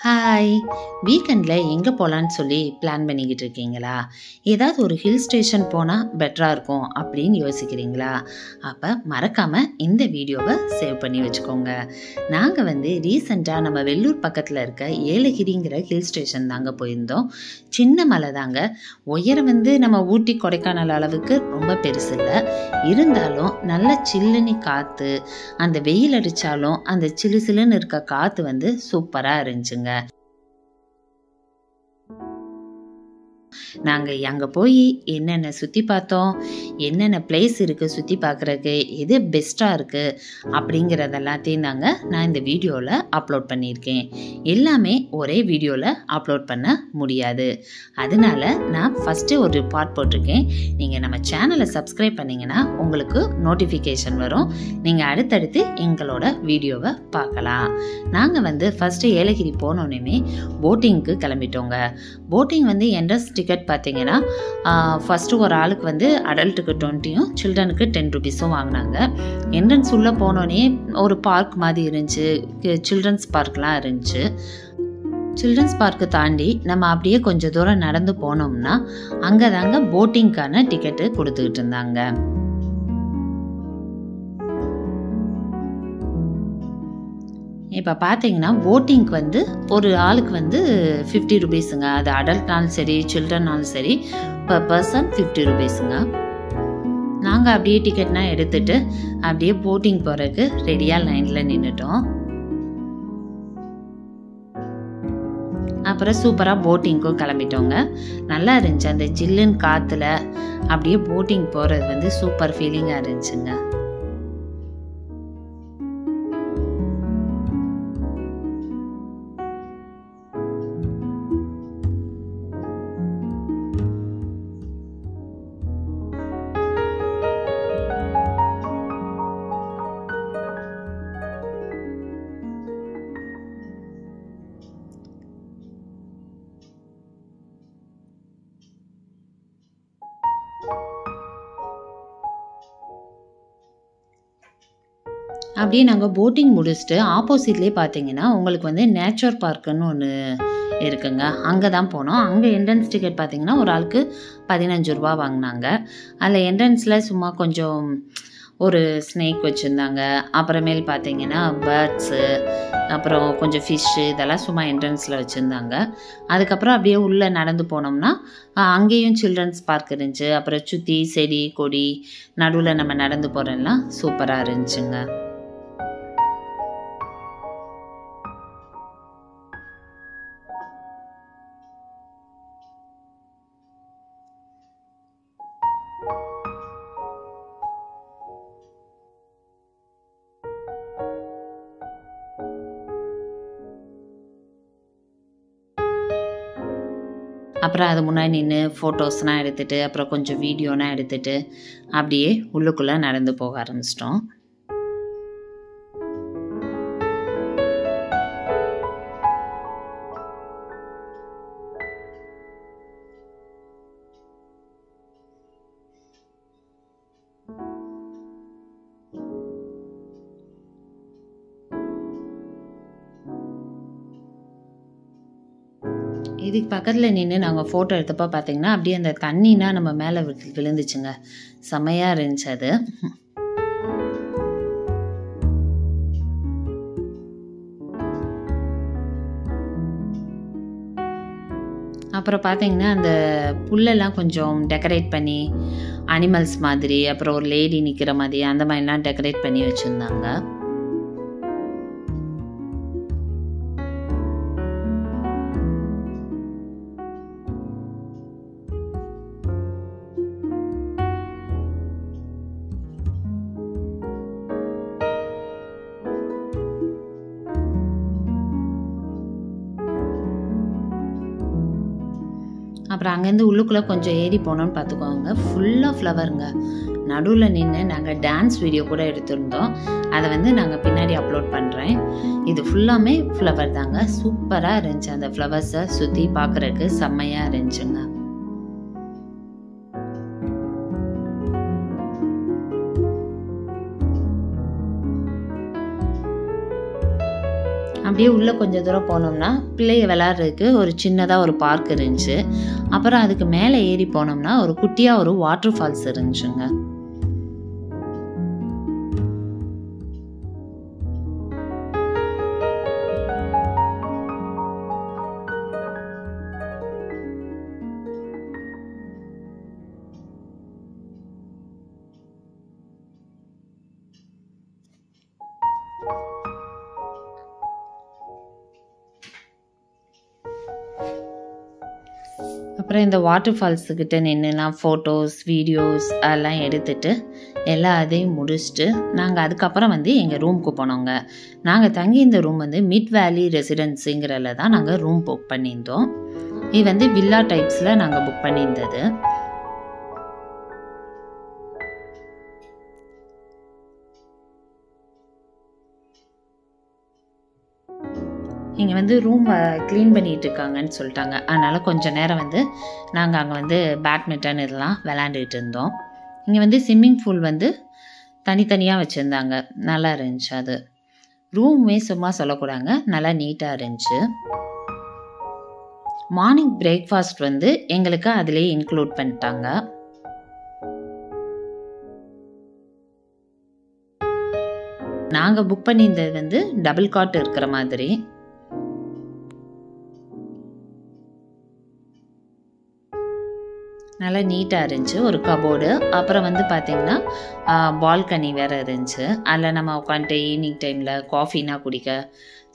Hi வீக்கெண்டில் எங்கே போகலான்னு சொல்லி பிளான் பண்ணிக்கிட்டு இருக்கீங்களா? ஏதாவது ஒரு ஹில் ஸ்டேஷன் போனால் பெட்டராக இருக்கும் அப்படின்னு யோசிக்கிறீங்களா? அப்போ மறக்காமல் இந்த வீடியோவை சேவ் பண்ணி வச்சுக்கோங்க. நாங்கள் வந்து ரீசெண்டாக நம்ம வெள்ளூர் பக்கத்தில் இருக்க ஏலகிரிங்கிற ஹில் ஸ்டேஷன் தாங்க போயிருந்தோம். சின்ன மலை தாங்க. உயரம் வந்து நம்ம ஊட்டி கொடைக்கானல் அளவுக்கு ரொம்ப பெருசு இல்லை. இருந்தாலும் நல்ல சில்லுன்னு காற்று அந்த வெயில் அடித்தாலும் அந்த சிலு சிலுன்னு இருக்க காற்று வந்து சூப்பராக இருந்துச்சுங்க. பேசுங்க நாங்கள் அங்கே போய் என்னென்ன சுற்றி பார்த்தோம் என்னென்ன பிளேஸ் இருக்குது சுற்றி பார்க்குறக்கு எது பெஸ்ட்டாக இருக்குது அப்படிங்கிறது எல்லாத்தையும் தாங்க நான் இந்த வீடியோவில் அப்லோட் பண்ணியிருக்கேன். எல்லாமே ஒரே வீடியோவில் அப்லோட் பண்ண முடியாது. அதனால நான் ஃபஸ்ட்டு ஒரு பார்ட் போட்டிருக்கேன். நீங்கள் நம்ம சேனலை சப்ஸ்கிரைப் பண்ணிங்கன்னா உங்களுக்கு நோட்டிஃபிகேஷன் வரும். நீங்கள் அடுத்தடுத்து எங்களோட வீடியோவை பார்க்கலாம். நாங்கள் வந்து ஃபஸ்ட்டு ஏலகிரி போனோன்னே போட்டிங்க்கு கிளம்பிட்டோங்க. போட்டிங் வந்து என்ட்ரஸ்ட் டிக்கெட் பார்த்தீங்கன்னா ஃபஸ்ட்டு ஒரு ஆளுக்கு வந்து அடல்ட்டுக்கு டுவெண்ட்டியும் சில்ட்ரனுக்கு டென் ருபீஸும் வாங்கினாங்க. என்ட்ரன்ஸ் உள்ளே போனோடனே ஒரு பார்க் மாதிரி இருந்துச்சு. சில்ட்ரன்ஸ் பார்க்லாம் இருந்துச்சு. சில்ட்ரன்ஸ் பார்க்கு தாண்டி நம்ம அப்படியே கொஞ்சம் தூரம் நடந்து போனோம்னா அங்கே தாங்க போட்டிங்க்கான டிக்கெட்டு கொடுத்துக்கிட்டு இருந்தாங்க. இப்போ பார்த்தீங்கன்னா போட்டிங்க்கு வந்து ஒரு ஆளுக்கு வந்து ஃபிஃப்டி ருபீஸுங்க அது அடல்ட்னாலும் சரி சில்ட்ரன்னாலும் சரி பர் பர்சன் ஃபிஃப்டி ருபீஸுங்க நாங்கள் அப்படியே டிக்கெட்லாம் எடுத்துட்டு அப்படியே போட்டிங் போகிறதுக்கு ரெடியாக லைனில் நின்றுட்டோம் அப்புறம் சூப்பராக போட்டிங்க்கும் கிளம்பிட்டோங்க. நல்லா இருந்துச்சு. அந்த ஜில்லுன்னு காற்றுல அப்படியே போட்டிங் போகிறது வந்து சூப்பர் ஃபீலிங்காக இருந்துச்சுங்க. அப்படியே நாங்கள் போட்டிங் முடிச்சுட்டு ஆப்போசிட்லேயே பார்த்தீங்கன்னா உங்களுக்கு வந்து நேச்சர் பார்க்குன்னு ஒன்று இருக்குங்க. அங்கே தான் போனோம். அங்கே என்ட்ரன்ஸ் டிக்கெட் பார்த்தீங்கன்னா ஒரு ஆளுக்கு பதினஞ்சு ரூபா வாங்கினாங்க. அதில் என்ட்ரன்ஸில் சும்மா கொஞ்சம் ஒரு ஸ்னேக் வச்சுருந்தாங்க. அப்புறமேல் பார்த்தீங்கன்னா பேர்ட்ஸு அப்புறம் கொஞ்சம் ஃபிஷ்ஷு இதெல்லாம் சும்மா என்ட்ரன்ஸில் வச்சுருந்தாங்க. அதுக்கப்புறம் அப்படியே உள்ளே நடந்து போனோம்னா அங்கேயும் சில்ட்ரன்ஸ் பார்க் இருந்துச்சு. அப்புறம் சுற்றி செடி கொடி நடுவில் நம்ம நடந்து போகிறோம்லாம் சூப்பராக இருந்துச்சுங்க. அப்புறம் அது முன்னாடி நின்று ஃபோட்டோஸ்லாம் எடுத்துகிட்டு அப்புறம் கொஞ்சம் வீடியோலாம் எடுத்துகிட்டு அப்படியே உள்ளுக்குள்ளே நடந்து போக ஆரம்பிச்சிட்டோம். இதுக்கு பக்கத்தில் நின்று நாங்கள் ஃபோட்டோ எடுத்தப்போ பார்த்தீங்கன்னா அப்படியே அந்த தண்ணினா நம்ம மேலே விழுந்துச்சுங்க. செமையாக இருந்துச்சு அது. அப்புறம் பார்த்தீங்கன்னா அந்த புல்லெல்லாம் கொஞ்சம் டெக்கரேட் பண்ணி அனிமல்ஸ் மாதிரி அப்புறம் ஒரு லேடி நிற்கிற மாதிரி அந்த மாதிரிலாம் டெக்கரேட் பண்ணி வச்சுருந்தாங்க. அப்புறம் அங்கேருந்து உள்ளுக்குள்ளே கொஞ்சம் ஏறி போனோம்னு பார்த்துக்கோங்க. ஃபுல்லாக ஃப்ளவருங்க நடுவில் நின்று நாங்கள் டான்ஸ் வீடியோ கூட எடுத்திருந்தோம். அதை வந்து நாங்கள் பின்னாடி அப்லோட் பண்ணுறேன் இது ஃபுல்லாமே ஃப்ளவர் தாங்க. சூப்பராக இருந்துச்சு. அந்த ஃப்ளவர்ஸை சுற்றி பார்க்குறதுக்கு செம்மையாக இருந்துச்சுங்க. அப்படியே உள்ளே கொஞ்சம் தூரம் போனோம்னா பிள்ளைய விளாட்றதுக்கு ஒரு சின்னதாக ஒரு பார்க் இருந்துச்சு. அப்புறம் அதுக்கு மேலே ஏறி போனோம்னா ஒரு குட்டியாக ஒரு வாட்டர் ஃபால்ஸ் இருந்துச்சுங்க. அப்புறம் இந்த வாட்டர் ஃபால்ஸுக்கிட்ட நின்றுலாம் ஃபோட்டோஸ் வீடியோஸ் அதெல்லாம் எடுத்துட்டு எல்லா அதையும் முடிச்சுட்டு நாங்கள் அதுக்கப்புறம் வந்து எங்கள் ரூமுக்கு போனோங்க. நாங்கள் தங்கி இந்த ரூம் வந்து மிட் வேலி ரெசிடென்சிங்கிறதுல தான் நாங்கள் ரூம் புக் பண்ணியிருந்தோம். இது வந்து வில்லா டைப்ஸில் நாங்கள் புக் பண்ணியிருந்தது. நீங்கள் வந்து ரூம் க்ளீன் பண்ணிகிட்டு இருக்காங்கன்னு சொல்லிட்டாங்க. அதனால் கொஞ்சம் நேரம் வந்து நாங்கள் அங்கே வந்து பேட்மிண்டன் இதெல்லாம் விளாண்டுட்டு இருந்தோம். இங்கே வந்து ஸ்விம்மிங் பூல் வந்து தனித்தனியாக வச்சுருந்தாங்க. நல்லா இருந்துச்சு அது. ரூமே சும்மா சொல்லக்கூடாங்க நல்லா நீட்டாக இருந்துச்சு. மார்னிங் பிரேக்ஃபாஸ்ட் வந்து எங்களுக்கு அதிலே இன்க்ளூட் பண்ணிட்டாங்க. நாங்கள் புக் பண்ணியிருந்தது வந்து டபுள் காட் இருக்கிற மாதிரி. நல்லா நீட்டாக இருந்துச்சு. ஒரு கபோர்டு அப்புறம் வந்து பார்த்திங்கன்னா பால்கனி வேறு இருந்துச்சு. அதில் நம்ம உட்காந்துட்டு ஈவினிங் டைமில் காஃபினா குடிக்க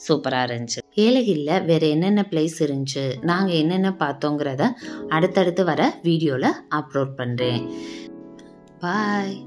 சூப்பராக இருந்துச்சு. ஏலகிரியில் வேறு என்னென்ன பிளேஸ் இருந்துச்சு? நாங்கள் என்னென்ன பார்த்தோங்கிறத அடுத்தடுத்து வர வீடியோவில் அப்லோட் பண்ணுறேன் பாய்